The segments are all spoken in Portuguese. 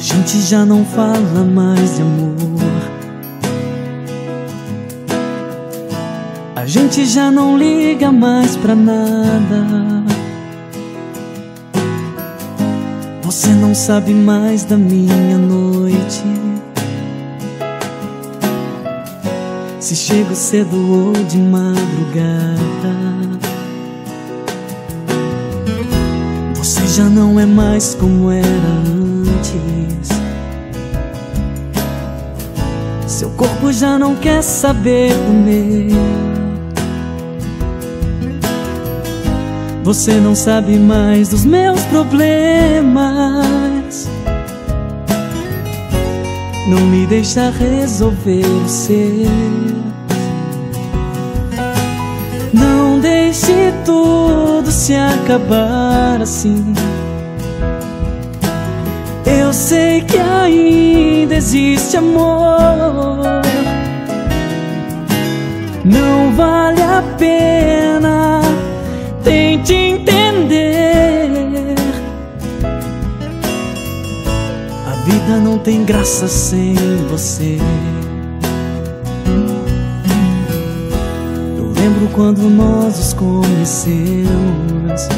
A gente já não fala mais de amor. A gente já não liga mais pra nada. Você não sabe mais da minha noite. Se chego cedo ou de madrugada. Você já não é mais como era antes. Seu corpo já não quer saber do meu. Você não sabe mais dos meus problemas. Não me deixa resolver o seu. Não deixe tudo se acabar assim. Eu sei que ainda existe amor. Não vale a pena tente entender. A vida não tem graça sem você. Eu lembro quando nós nos conhecemos.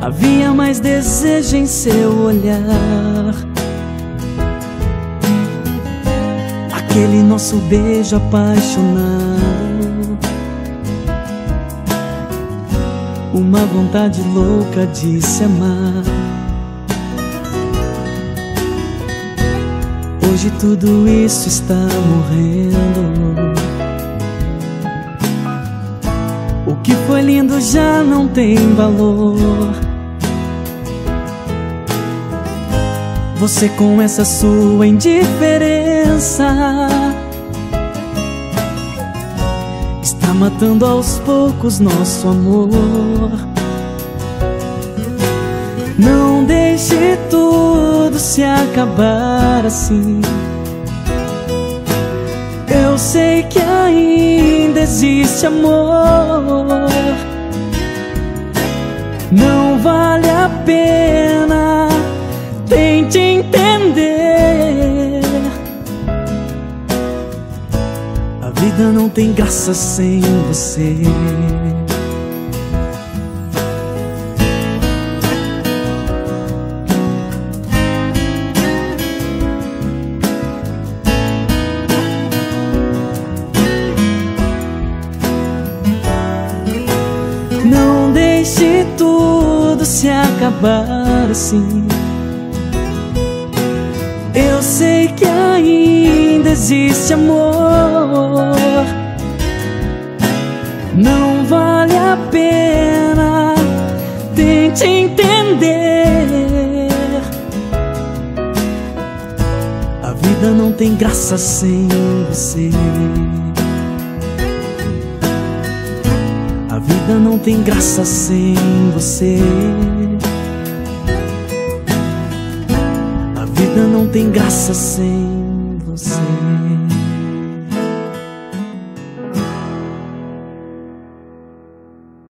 Havia mais desejo em seu olhar. Aquele nosso beijo apaixonado. uma vontade louca de se amar. Hoje tudo isso está morrendo. O que foi lindo já não tem valor. Você com essa sua indiferença Está matando aos poucos nosso amor. Não deixe tudo se acabar assim. Eu sei que ainda existe amor. Não vale a pena, tente entender. A vida não tem graça sem você. Não deixe tudo se acabar assim. Eu sei que ainda existe amor. Não vale a pena, tente entender. A vida não tem graça sem você. A vida não tem graça sem você. Tem graça sem você.